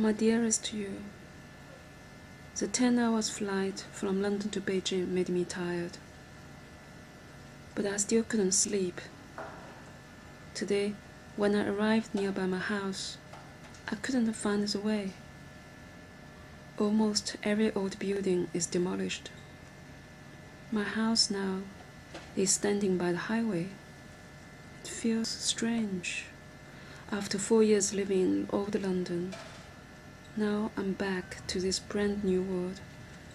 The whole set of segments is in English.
My dearest you, the 10 hours flight from London to Beijing made me tired. But I still couldn't sleep. Today, when I arrived nearby my house, I couldn't find the way. Almost every old building is demolished. My house now is standing by the highway. It feels strange. After four years living in old London, now I'm back to this brand new world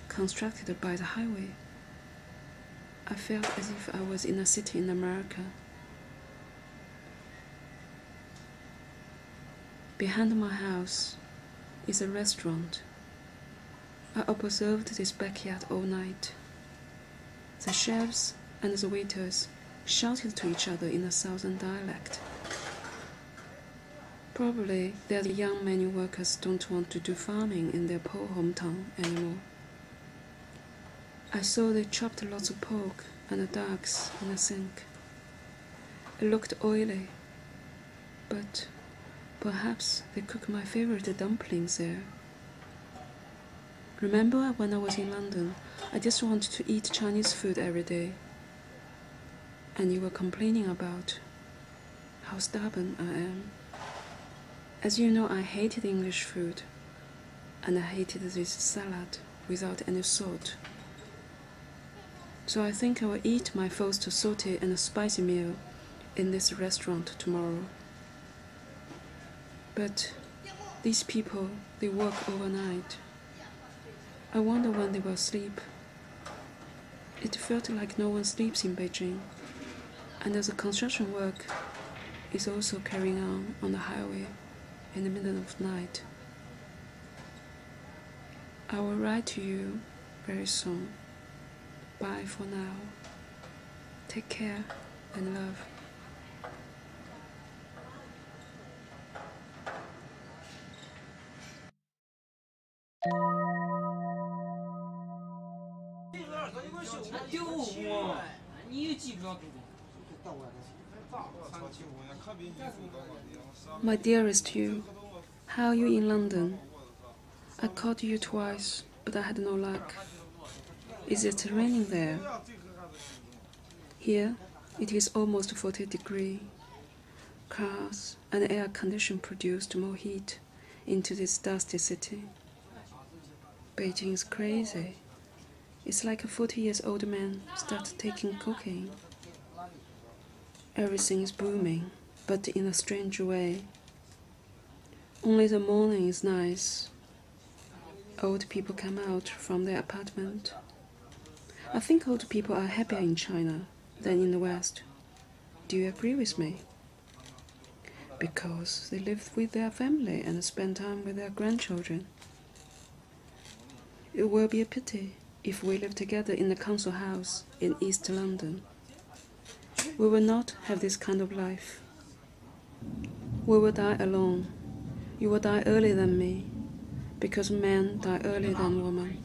constructed by the highway. I felt as if I was in a city in America. Behind my house is a restaurant. I observed this backyard all night. The chefs and the waiters shouted to each other in a southern dialect. Probably the young many workers don't want to do farming in their poor hometown anymore. I saw they chopped lots of pork and the ducks in a sink. It looked oily, but perhaps they cook my favorite dumplings there. Remember when I was in London, I just wanted to eat Chinese food every day. And you were complaining about how stubborn I am. As you know, I hated English food, and I hated this salad without any salt. So I think I will eat my first salty and spicy meal in this restaurant tomorrow. But these people, they work overnight. I wonder when they will sleep. It felt like no one sleeps in Beijing, and the construction work is also carrying on on the highway in the middle of night. I will write to you very soon. Bye for now. Take care and love. My dearest you, how are you in London? I called you twice, but I had no luck. Is it raining there? Here, it is almost 40 degrees. Cars and air condition produced more heat into this dusty city. Beijing is crazy. It's like a 40 years old man started taking cocaine. Everything is booming, but in a strange way. Only the morning is nice. Old people come out from their apartment. I think old people are happier in China than in the West. Do you agree with me? Because they live with their family and spend time with their grandchildren. It will be a pity if we live together in a council house in East London. We will not have this kind of life. We will die alone. You will die earlier than me, because men die earlier than women.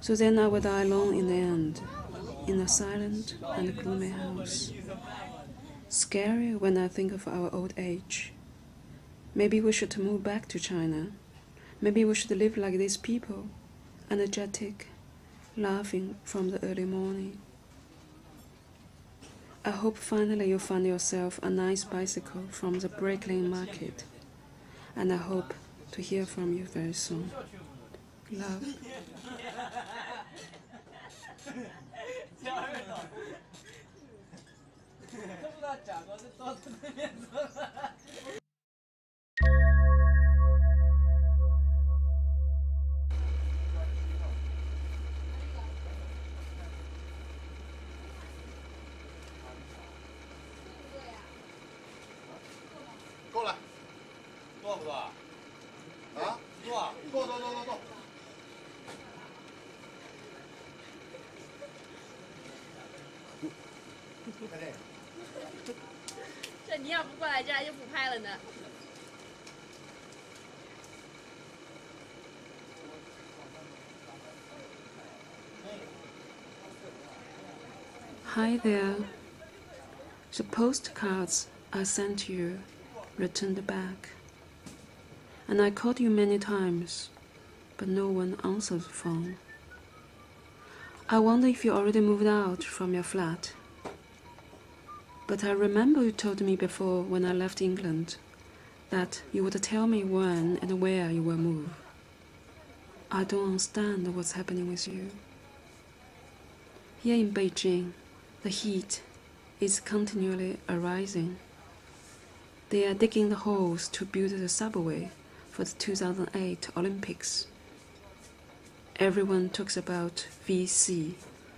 So then I will die alone in the end, in a silent and gloomy house. Scary when I think of our old age. Maybe we should move back to China. Maybe we should live like these people, energetic, laughing from the early morning. I hope finally you find yourself a nice bicycle from the Brick Lane Market, and I hope to hear from you very soon. Love. 多不多？啊，多？够够够够够。快点，这你要不过来，这还就不拍了呢。 Hi there. The postcards I sent you returned back. and I called you many times, but no one answered the phone. I wonder if you already moved out from your flat. But I remember you told me before when I left England that you would tell me when and where you will move. I don't understand what's happening with you. Here in Beijing, the heat is continually arising. They are digging the holes to build the subway for the 2008 Olympics. Everyone talks about VC,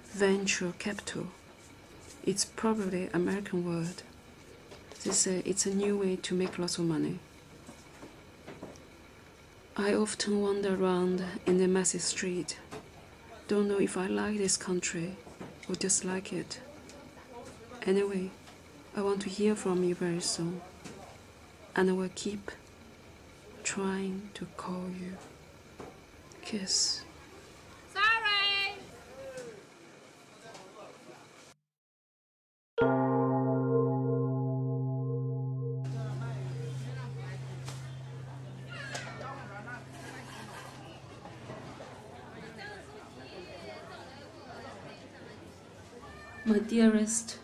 venture capital. It's probably American word. They say it's a new way to make lots of money. I often wander around in the messy street. Don't know if I like this country or dislike it. Anyway, I want to hear from you very soon. And I will keep trying to call you. Kiss. Sorry. My dearest,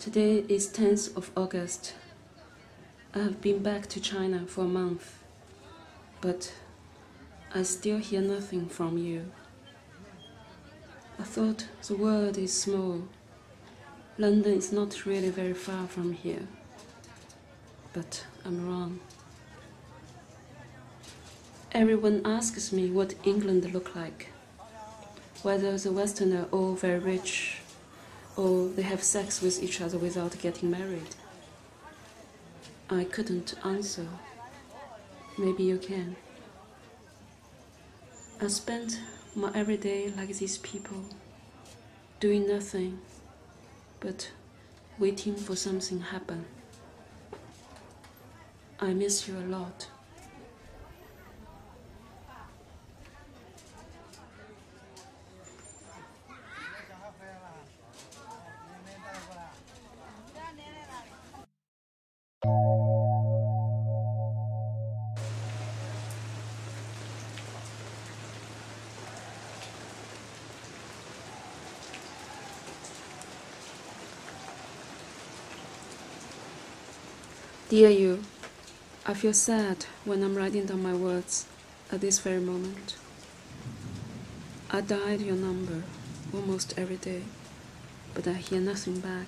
today is 10th of August. I have been back to China for a month, but I still hear nothing from you. I thought the world is small. London is not really very far from here. But I'm wrong. Everyone asks me what England look like. Whether the Westerners are all very rich or they have sex with each other without getting married. I couldn't answer. Maybe you can. I spent my everyday like these people, doing nothing but waiting for something happen. I miss you a lot. Dear you, I feel sad when I'm writing down my words at this very moment. I dialed your number almost every day, but I hear nothing back.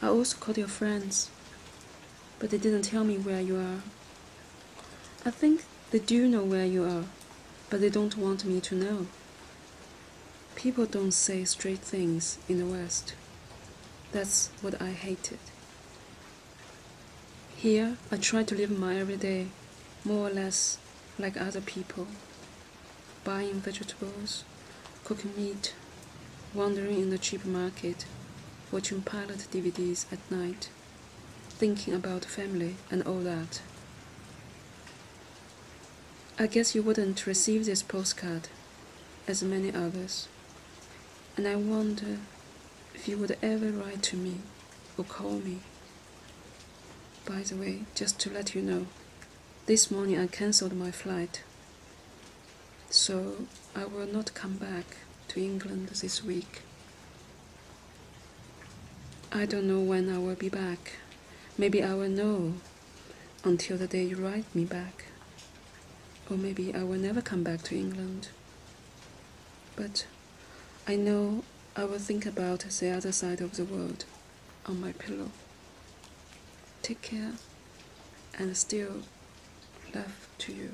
I also called your friends, but they didn't tell me where you are. I think they do know where you are, but they don't want me to know. People don't say straight things in the West. That's what I hated. Here, I try to live my everyday more or less like other people buying vegetables, cooking meat, wandering in the cheap market, watching pilot DVDs at night, thinking about family and all that. I guess you wouldn't receive this postcard as many others, and I wonder if you would ever write to me or call me. By the way, just to let you know, this morning I cancelled my flight. So I will not come back to England this week. I don't know when I will be back. Maybe I will know until the day you write me back. Or maybe I will never come back to England. But I know I will think about the other side of the world on my pillow. Take care and still love to you.